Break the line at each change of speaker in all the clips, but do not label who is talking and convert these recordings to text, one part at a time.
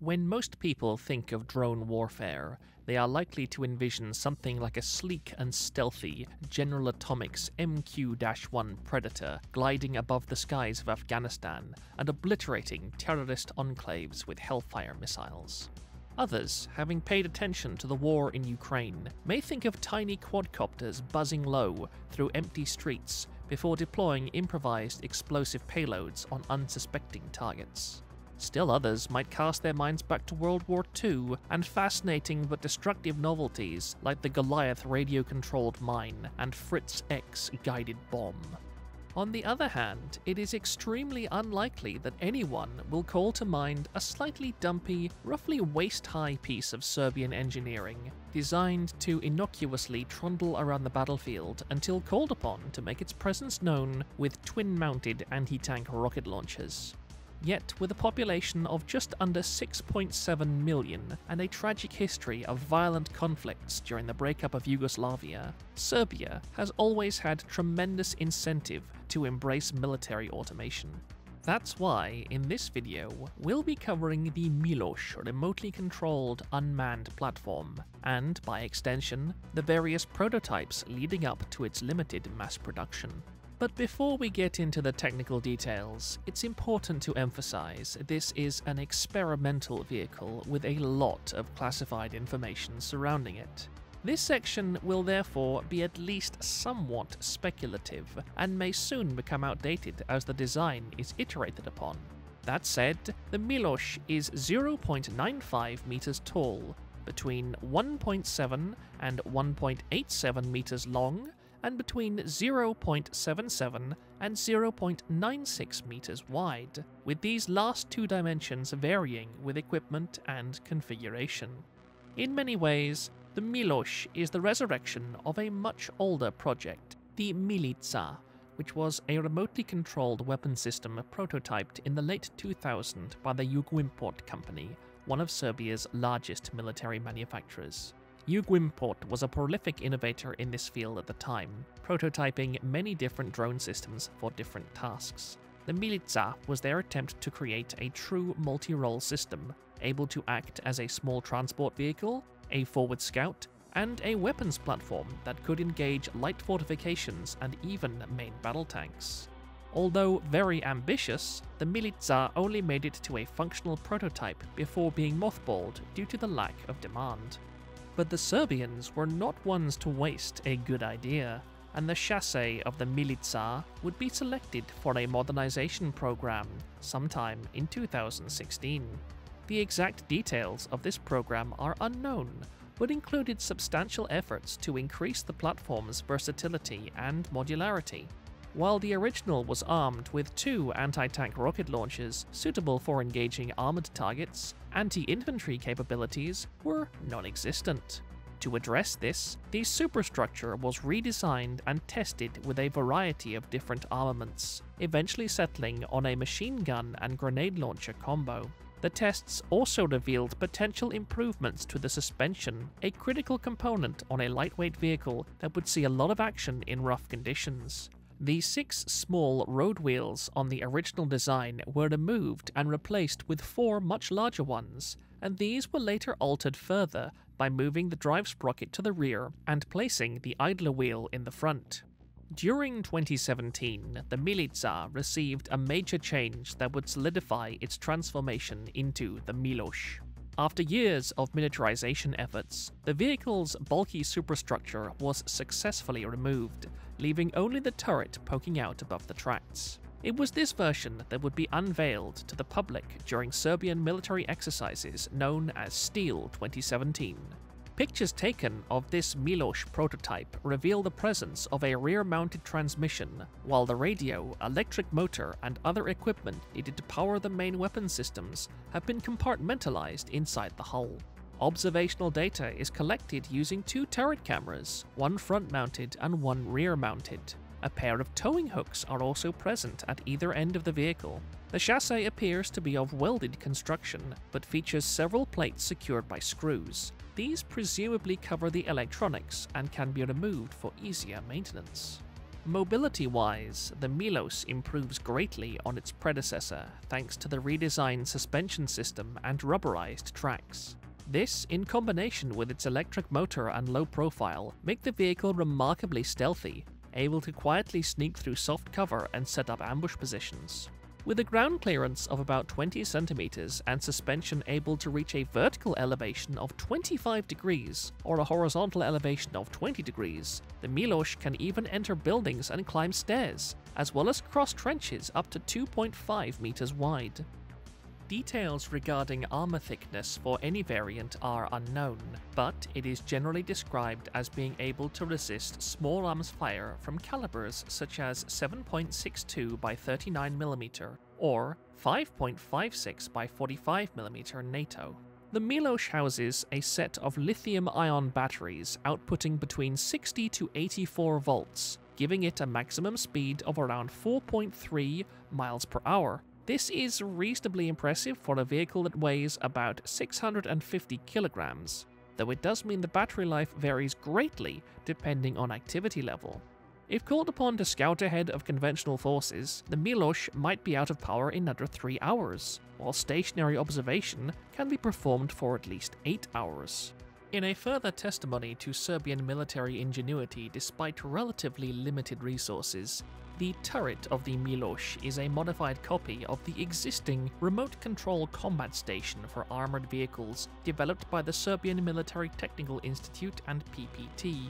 When most people think of drone warfare, they are likely to envision something like a sleek and stealthy General Atomics MQ 1 Predator gliding above the skies of Afghanistan and obliterating terrorist enclaves with Hellfire missiles. Others, having paid attention to the war in Ukraine, may think of tiny quadcopters buzzing low through empty streets before deploying improvised explosive payloads on unsuspecting targets. Still others might cast their minds back to World War II and fascinating but destructive novelties like the Goliath radio controlled mine and Fritz X guided bomb. On the other hand, it is extremely unlikely that anyone will call to mind a slightly dumpy, roughly waist high piece of Serbian engineering, designed to innocuously trundle around the battlefield until called upon to make its presence known with twin mounted anti tank rocket launchers. Yet, with a population of just under 6.7 million and a tragic history of violent conflicts during the breakup of Yugoslavia, Serbia has always had tremendous incentive to embrace military automation. That's why, in this video, we'll be covering the Miloš remotely controlled unmanned platform, and by extension, the various prototypes leading up to its limited mass production. But before we get into the technical details, it's important to emphasize this is an experimental vehicle with a lot of classified information surrounding it. This section will therefore be at least somewhat speculative and may soon become outdated as the design is iterated upon. That said, the Miloš is 0.95 meters tall, between 1.7 and 1.87 meters long, and between 0.77 and 0.96 meters wide, with these last two dimensions varying with equipment and configuration. In many ways, the Miloš is the resurrection of a much older project, the Milica, which was a remotely controlled weapon system prototyped in the late 2000s by the Yugoimport company, one of Serbia's largest military manufacturers. Yugoimport was a prolific innovator in this field at the time, prototyping many different drone systems for different tasks. The Milica was their attempt to create a true multi role system, able to act as a small transport vehicle, a forward scout, and a weapons platform that could engage light fortifications and even main battle tanks. Although very ambitious, the Milica only made it to a functional prototype before being mothballed due to the lack of demand. But the Serbians were not ones to waste a good idea, and the chassis of the Milica would be selected for a modernization program sometime in 2016. The exact details of this program are unknown, but included substantial efforts to increase the platform's versatility and modularity. While the original was armed with two anti tank rocket launchers suitable for engaging armored targets, anti infantry capabilities were non existent. To address this, the superstructure was redesigned and tested with a variety of different armaments, eventually settling on a machine gun and grenade launcher combo. The tests also revealed potential improvements to the suspension, a critical component on a lightweight vehicle that would see a lot of action in rough conditions. The six small road wheels on the original design were removed and replaced with four much larger ones, and these were later altered further by moving the drive sprocket to the rear and placing the idler wheel in the front. During 2017, the Milica received a major change that would solidify its transformation into the Miloš. After years of miniaturization efforts, the vehicle's bulky superstructure was successfully removed, leaving only the turret poking out above the tracks. It was this version that would be unveiled to the public during Serbian military exercises known as Steel 2017. Pictures taken of this Miloš prototype reveal the presence of a rear mounted transmission, while the radio, electric motor, and other equipment needed to power the main weapon systems have been compartmentalized inside the hull. Observational data is collected using two turret cameras, one front mounted and one rear mounted. A pair of towing hooks are also present at either end of the vehicle. The chassis appears to be of welded construction, but features several plates secured by screws. These presumably cover the electronics and can be removed for easier maintenance. Mobility-wise, the Miloš improves greatly on its predecessor thanks to the redesigned suspension system and rubberized tracks. This, in combination with its electric motor and low profile, make the vehicle remarkably stealthy, able to quietly sneak through soft cover and set up ambush positions. With a ground clearance of about 20 centimeters and suspension able to reach a vertical elevation of 25 degrees or a horizontal elevation of 20 degrees, the Miloš can even enter buildings and climb stairs, as well as cross trenches up to 2.5 meters wide. Details regarding armor thickness for any variant are unknown, but it is generally described as being able to resist small arms fire from calibers such as 7.62 by 39mm or 5.56 by 45mm NATO. The Miloš houses a set of lithium-ion batteries outputting between 60 to 84 volts, giving it a maximum speed of around 4.3 miles per hour this is reasonably impressive for a vehicle that weighs about 650 kilograms, though it does mean the battery life varies greatly depending on activity level. If called upon to scout ahead of conventional forces, the Miloš might be out of power in under 3 hours, while stationary observation can be performed for at least 8 hours. In a further testimony to Serbian military ingenuity despite relatively limited resources, the turret of the Miloš is a modified copy of the existing remote control combat station for armored vehicles developed by the Serbian Military Technical Institute and PPT.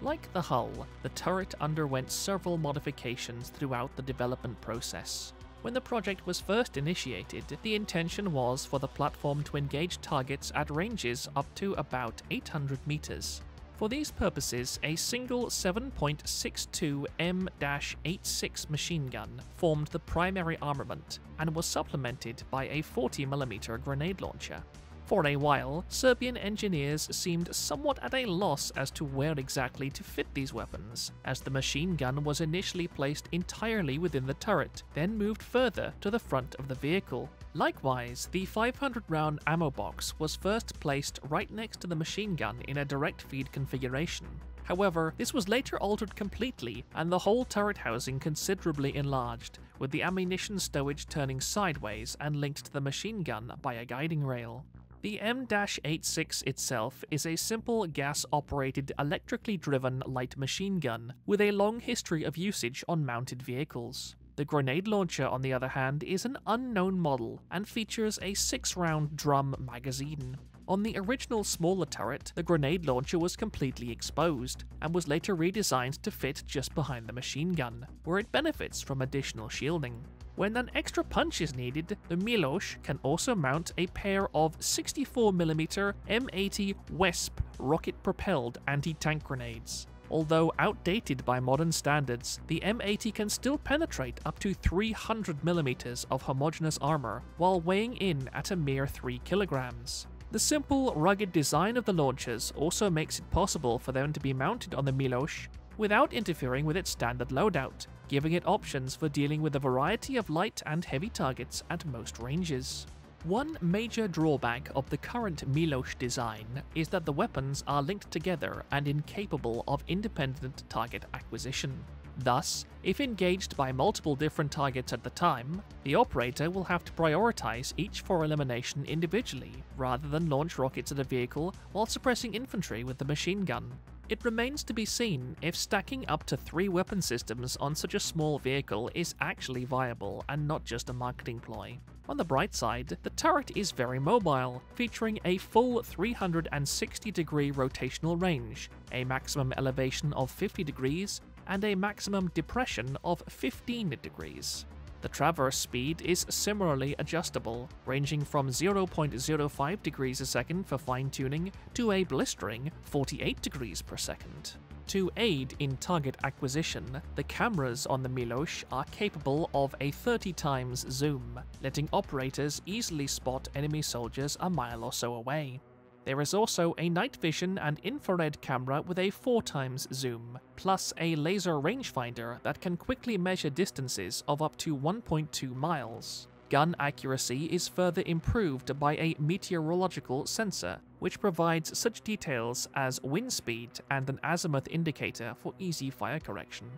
Like the hull, the turret underwent several modifications throughout the development process. When the project was first initiated, the intention was for the platform to engage targets at ranges up to about 800 meters. For these purposes, a single 7.62 M-86 machine gun formed the primary armament and was supplemented by a 40mm grenade launcher. For a while, Serbian engineers seemed somewhat at a loss as to where exactly to fit these weapons, as the machine gun was initially placed entirely within the turret, then moved further to the front of the vehicle. Likewise, the 500 round ammo box was first placed right next to the machine gun in a direct feed configuration. However, this was later altered completely and the whole turret housing considerably enlarged, with the ammunition stowage turning sideways and linked to the machine gun by a guiding rail. The M-86 itself is a simple gas-operated electrically driven light machine gun with a long history of usage on mounted vehicles. The grenade launcher, on the other hand, is an unknown model and features a 6-round drum magazine. On the original smaller turret, the grenade launcher was completely exposed, and was later redesigned to fit just behind the machine gun, where it benefits from additional shielding. When an extra punch is needed, the Miloš can also mount a pair of 64mm M80 WESP rocket-propelled anti-tank grenades. Although outdated by modern standards, the M80 can still penetrate up to 300mm of homogeneous armor while weighing in at a mere 3 kilograms. The simple, rugged design of the launchers also makes it possible for them to be mounted on the Miloš without interfering with its standard loadout, giving it options for dealing with a variety of light and heavy targets at most ranges. One major drawback of the current Miloš design is that the weapons are linked together and incapable of independent target acquisition. Thus, if engaged by multiple different targets at the time, the operator will have to prioritize each for elimination individually, rather than launch rockets at a vehicle while suppressing infantry with the machine gun. It remains to be seen if stacking up to three weapon systems on such a small vehicle is actually viable and not just a marketing ploy. On the bright side, the turret is very mobile, featuring a full 360 degree rotational range, a maximum elevation of 50 degrees, and a maximum depression of 15 degrees. The traverse speed is similarly adjustable, ranging from 0.05 degrees a second for fine tuning to a blistering 48 degrees per second. To aid in target acquisition, the cameras on the Miloš are capable of a 30 times zoom, letting operators easily spot enemy soldiers a mile or so away. There is also a night vision and infrared camera with a 4 times zoom, plus a laser rangefinder that can quickly measure distances of up to 1.2 miles. Gun accuracy is further improved by a meteorological sensor, which provides such details as wind speed and an azimuth indicator for easy fire correction.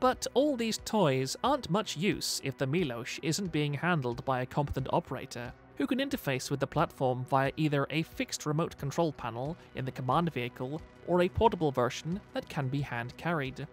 But all these toys aren't much use if the Miloš isn't being handled by a competent operator, who can interface with the platform via either a fixed remote control panel in the command vehicle or a portable version that can be hand carried.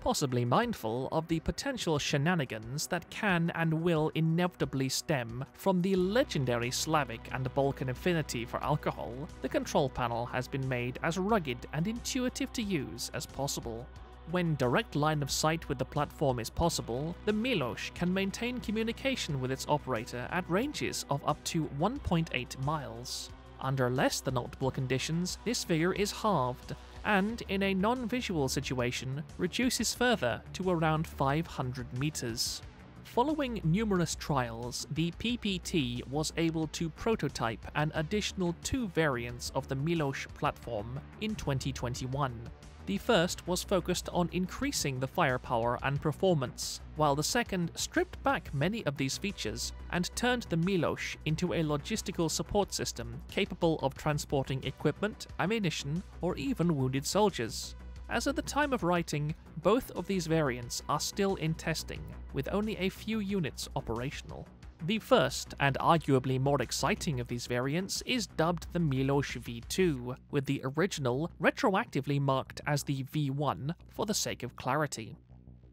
Possibly mindful of the potential shenanigans that can and will inevitably stem from the legendary Slavic and Balkan affinity for alcohol, the control panel has been made as rugged and intuitive to use as possible. When direct line of sight with the platform is possible, the Miloš can maintain communication with its operator at ranges of up to 1.8 miles. Under less than optimal conditions, this figure is halved, and in a non-visual situation, reduces further to around 500 meters. Following numerous trials, the PPT was able to prototype an additional two variants of the Miloš platform in 2021. The first was focused on increasing the firepower and performance, while the second stripped back many of these features and turned the Miloš into a logistical support system capable of transporting equipment, ammunition, or even wounded soldiers. As of the time of writing, both of these variants are still in testing, with only a few units operational. The first, and arguably more exciting of these variants, is dubbed the Miloš V2, with the original retroactively marked as the V1 for the sake of clarity.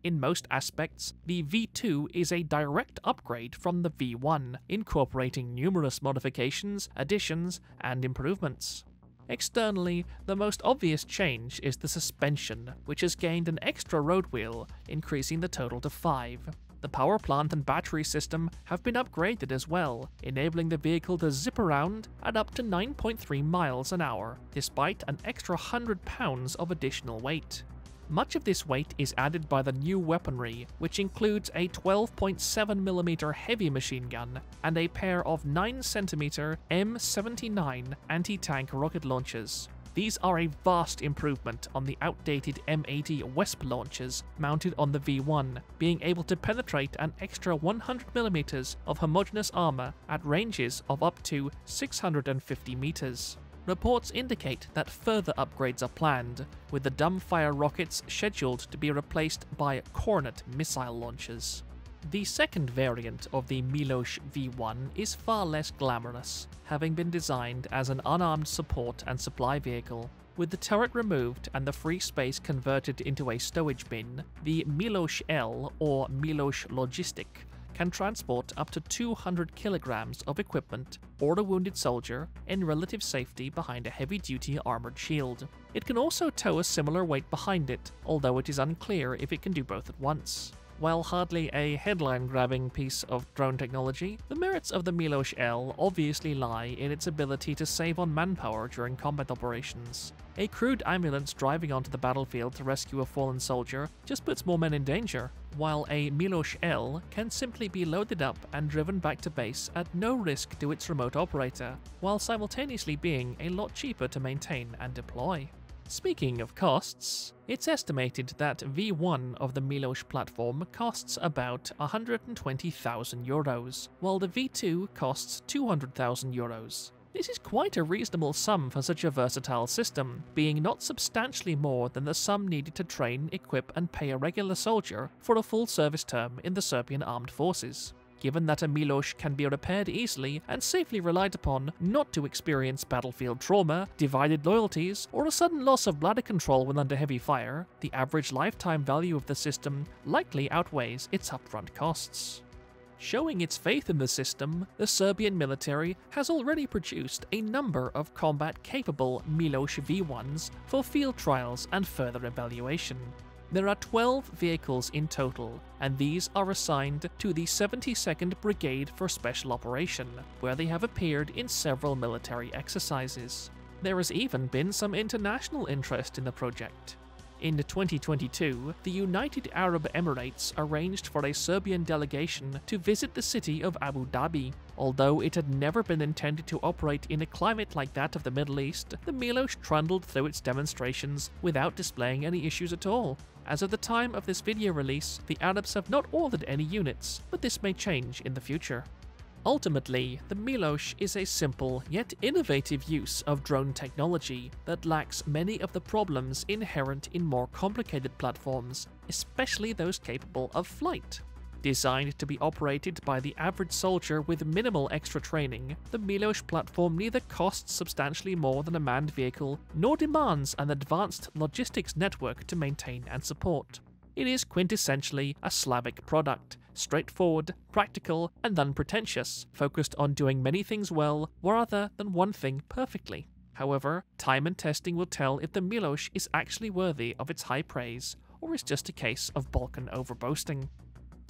In most aspects, the V2 is a direct upgrade from the V1, incorporating numerous modifications, additions, and improvements. Externally, the most obvious change is the suspension, which has gained an extra road wheel, increasing the total to 5. The power plant and battery system have been upgraded as well, enabling the vehicle to zip around at up to 9.3 miles an hour, despite an extra 100 pounds of additional weight. Much of this weight is added by the new weaponry, which includes a 12.7mm heavy machine gun and a pair of 9cm M79 anti-tank rocket launchers. These are a vast improvement on the outdated M80 Wesp launchers mounted on the V1, being able to penetrate an extra 100mm of homogeneous armour at ranges of up to 650 meters. Reports indicate that further upgrades are planned, with the dumbfire rockets scheduled to be replaced by Kornet missile launchers. The second variant of the Miloš V1 is far less glamorous, having been designed as an unarmed support and supply vehicle. With the turret removed and the free space converted into a stowage bin, the Miloš L or Miloš Logistic can transport up to 200 kilograms of equipment or a wounded soldier in relative safety behind a heavy-duty armored shield. It can also tow a similar weight behind it, although it is unclear if it can do both at once. While hardly a headline grabbing piece of drone technology, the merits of the Miloš L obviously lie in its ability to save on manpower during combat operations. A crewed ambulance driving onto the battlefield to rescue a fallen soldier just puts more men in danger, while a Miloš L can simply be loaded up and driven back to base at no risk to its remote operator, while simultaneously being a lot cheaper to maintain and deploy. Speaking of costs, it's estimated that V1 of the Miloš platform costs about 120,000 euros, while the V2 costs 200,000 euros. This is quite a reasonable sum for such a versatile system, being not substantially more than the sum needed to train, equip, and pay a regular soldier for a full service term in the Serbian armed forces given that a Miloš can be repaired easily and safely relied upon not to experience battlefield trauma, divided loyalties, or a sudden loss of bladder control when under heavy fire, the average lifetime value of the system likely outweighs its upfront costs. Showing its faith in the system, the Serbian military has already produced a number of combat capable Miloš V1s for field trials and further evaluation. There are 12 vehicles in total, and these are assigned to the 72nd Brigade for Special Operation, where they have appeared in several military exercises. There has even been some international interest in the project. In 2022, the United Arab Emirates arranged for a Serbian delegation to visit the city of Abu Dhabi. Although it had never been intended to operate in a climate like that of the Middle East, the Miloš trundled through its demonstrations without displaying any issues at all. As of the time of this video release, the Arabs have not ordered any units, but this may change in the future. Ultimately, the Miloš is a simple yet innovative use of drone technology that lacks many of the problems inherent in more complicated platforms, especially those capable of flight. Designed to be operated by the average soldier with minimal extra training, the Miloš platform neither costs substantially more than a manned vehicle nor demands an advanced logistics network to maintain and support. It is quintessentially a Slavic product, straightforward, practical, and unpretentious, focused on doing many things well rather than one thing perfectly. However, time and testing will tell if the Miloš is actually worthy of its high praise, or is just a case of Balkan overboasting.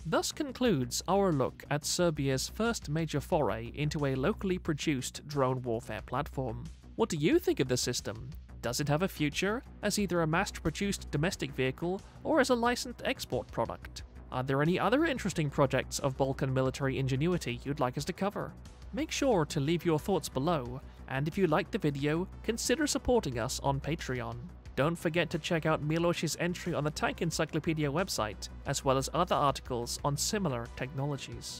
Thus concludes our look at Serbia's first major foray into a locally produced drone warfare platform. What do you think of the system? Does it have a future as either a mass produced domestic vehicle or as a licensed export product? Are there any other interesting projects of Balkan military ingenuity you'd like us to cover? Make sure to leave your thoughts below, and if you liked the video, consider supporting us on Patreon. Don't forget to check out Miloš's entry on the Tank Encyclopedia website, as well as other articles on similar technologies.